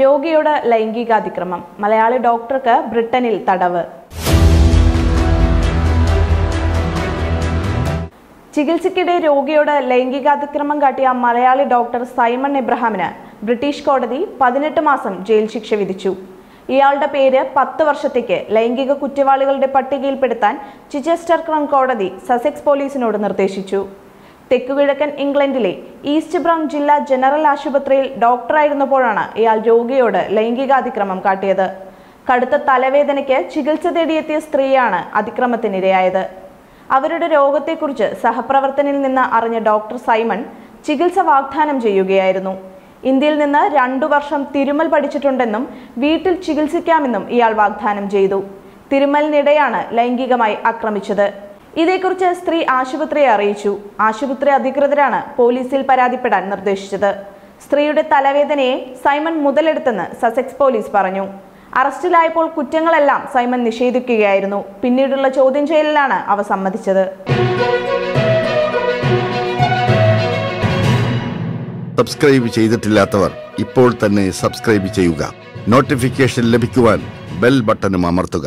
രോഗിയോട് ലൈംഗികാതിക്രമം. മലയാളി ഡോക്ടർക്ക് ബ്രിട്ടനിൽ തടവ്. ചികിത്സയ്ക്കിടെ രോഗിയോട് ലൈംഗികാതിക്രമം കാട്ടിയ മലയാളി ഡോക്ടർ സൈമൺ എബ്രഹാമിന് ബ്രിട്ടീഷ് കോടതി പതിനെട്ട് മാസം ജയിൽ ശിക്ഷ വിധിച്ചു. ഇയാളുടെ പേര് പത്ത് വർഷത്തേക്ക് ലൈംഗിക കുറ്റവാളികളുടെ പട്ടികയിൽപ്പെടുത്താൻ ചിച്ചസ്റ്റർ ക്രം കോടതി സസെക്സ് പോലീസിനോട് നിർദ്ദേശിച്ചു. തെക്കുകിഴക്കൻ ഇംഗ്ലണ്ടിലെ ഈസ്റ്റ് ബ്രൗൺ ജില്ലാ ജനറൽ ആശുപത്രിയിൽ ഡോക്ടറായിരുന്നപ്പോഴാണ് ഇയാൾ രോഗിയോട് ലൈംഗികാതിക്രമം കാട്ടിയത്. കടുത്ത തലവേദനയ്ക്ക് ചികിത്സ തേടിയെത്തിയ സ്ത്രീയാണ് അതിക്രമത്തിനിരയായത്. അവരുടെ രോഗത്തെക്കുറിച്ച് സഹപ്രവർത്തനിൽ നിന്ന് അറിഞ്ഞ ഡോക്ടർ സൈമൺ ചികിത്സ വാഗ്ദാനം ചെയ്യുകയായിരുന്നു. ഇന്ത്യയിൽ നിന്ന് രണ്ടു വർഷം തിരുമൽ പഠിച്ചിട്ടുണ്ടെന്നും വീട്ടിൽ ചികിത്സിക്കാമെന്നും ഇയാൾ വാഗ്ദാനം ചെയ്തു. തിരുമലിനിടെയാണ് ലൈംഗികമായി ആക്രമിച്ചത്. ഇതേക്കുറിച്ച് സ്ത്രീ ആശുപത്രിയെ അറിയിച്ചു. ആശുപത്രി അധികൃതരാണ് പോലീസിൽ പരാതിപ്പെടാൻ നിർദ്ദേശിച്ചത്. സ്ത്രീയുടെ തലവേദനയെ സൈമൺ മുതലെടുത്തെന്ന് സസെക്സ് പോലീസ് പറഞ്ഞു. അറസ്റ്റിലായപ്പോൾ കുറ്റങ്ങളെല്ലാം സൈമൺ നിഷേധിക്കുകയായിരുന്നു. പിന്നീടുള്ള ചോദ്യം ചെയ്യലിലാണ് അവ സമ്മതിച്ചത്. സബ്സ്ക്രൈബ് ചെയ്തിട്ടില്ലാത്തവർ ഇപ്പോൾ തന്നെ സബ്സ്ക്രൈബ് ചെയ്യുക. നോട്ടിഫിക്കേഷൻ ലഭിക്കുവാൻ ബെൽ ബട്ടണും അമർത്തുക.